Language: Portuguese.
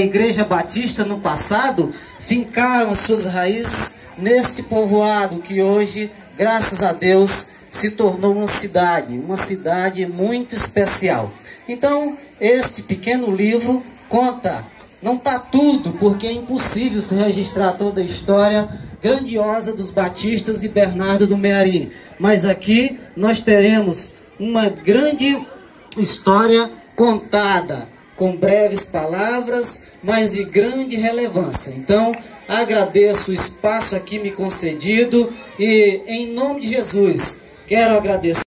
A Igreja Batista no passado fincaram as suas raízes neste povoado que hoje, graças a Deus, se tornou uma cidade, uma cidade muito especial. Então, este pequeno livro conta, não está tudo, porque é impossível se registrar toda a história grandiosa dos Batistas e Bernardo do Meari. Mas aqui nós teremos uma grande história contada, com breves palavras, mas de grande relevância. Então, agradeço o espaço aqui me concedido e, em nome de Jesus, quero agradecer.